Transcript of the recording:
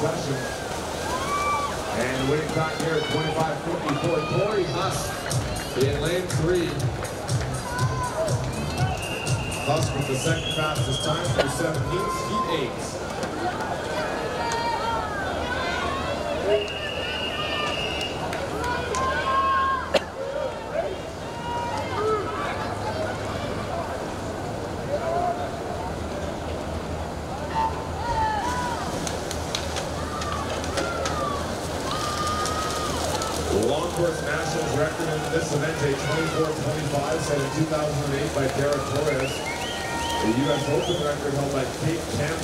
concussion. And winning time here at 25.54, Corey Huss in lane three. Huss with the second fastest time through 17th, heat eight. Long course nationals record in this event, a 24-25, set in 2008 by Dara Torres. The U.S. Open record held by Cate Campbell.